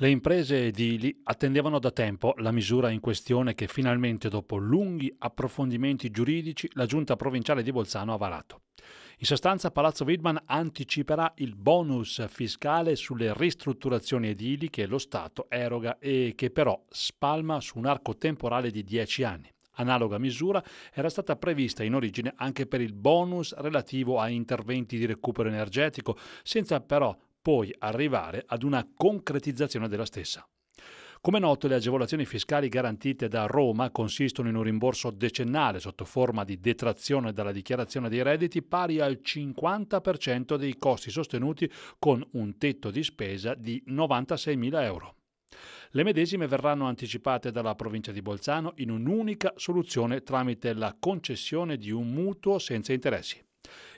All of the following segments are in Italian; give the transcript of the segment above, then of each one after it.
Le imprese edili attendevano da tempo la misura in questione che finalmente, dopo lunghi approfondimenti giuridici, la Giunta provinciale di Bolzano ha varato. In sostanza, Palazzo Widman anticiperà il bonus fiscale sulle ristrutturazioni edili che lo Stato eroga e che però spalma su un arco temporale di 10 anni. Analoga misura era stata prevista in origine anche per il bonus relativo a interventi di recupero energetico, senza però poi arrivare ad una concretizzazione della stessa. Come noto, le agevolazioni fiscali garantite da Roma consistono in un rimborso decennale sotto forma di detrazione dalla dichiarazione dei redditi pari al 50% dei costi sostenuti con un tetto di spesa di 96.000 euro. Le medesime verranno anticipate dalla provincia di Bolzano in un'unica soluzione tramite la concessione di un mutuo senza interessi.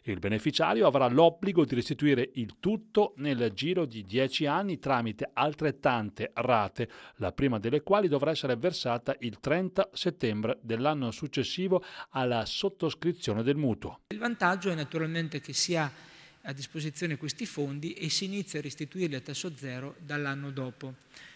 Il beneficiario avrà l'obbligo di restituire il tutto nel giro di 10 anni tramite altrettante rate, la prima delle quali dovrà essere versata il 30 settembre dell'anno successivo alla sottoscrizione del mutuo. Il vantaggio è naturalmente che si ha a disposizione questi fondi e si inizia a restituirli a tasso zero dall'anno dopo.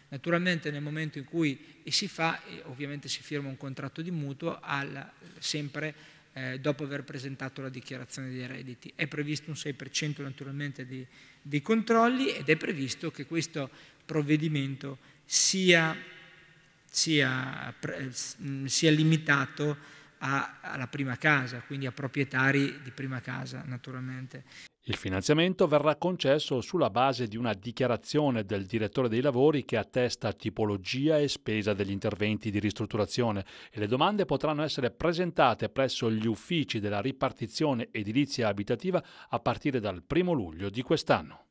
Naturalmente nel momento in cui si fa, ovviamente si firma un contratto di mutuo, al, sempre eh, dopo aver presentato la dichiarazione dei redditi. È previsto un 6% naturalmente di, di, controlli ed è previsto che questo provvedimento sia, sia, sia limitato a, alla prima casa, quindi a proprietari di prima casa naturalmente. Il finanziamento verrà concesso sulla base di una dichiarazione del direttore dei lavori che attesta tipologia e spesa degli interventi di ristrutturazione e le domande potranno essere presentate presso gli uffici della ripartizione edilizia abitativa a partire dal primo luglio di quest'anno.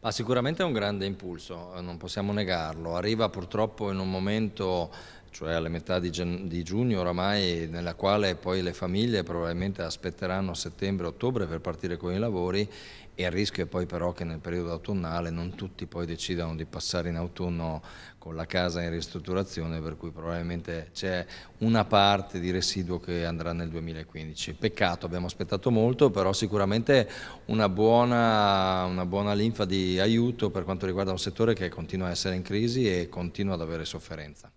Ma sicuramente è un grande impulso, non possiamo negarlo. Arriva purtroppo in un momento cioè alle metà di, di, giugno oramai, nella quale poi le famiglie probabilmente aspetteranno settembre-ottobre per partire con i lavori e il rischio è poi però che nel periodo autunnale non tutti poi decidano di passare in autunno con la casa in ristrutturazione, per cui probabilmente c'è una parte di residuo che andrà nel 2015. Peccato, abbiamo aspettato molto, però sicuramente una buona, una buona linfa di aiuto per quanto riguarda un settore che continua a essere in crisi e continua ad avere sofferenza.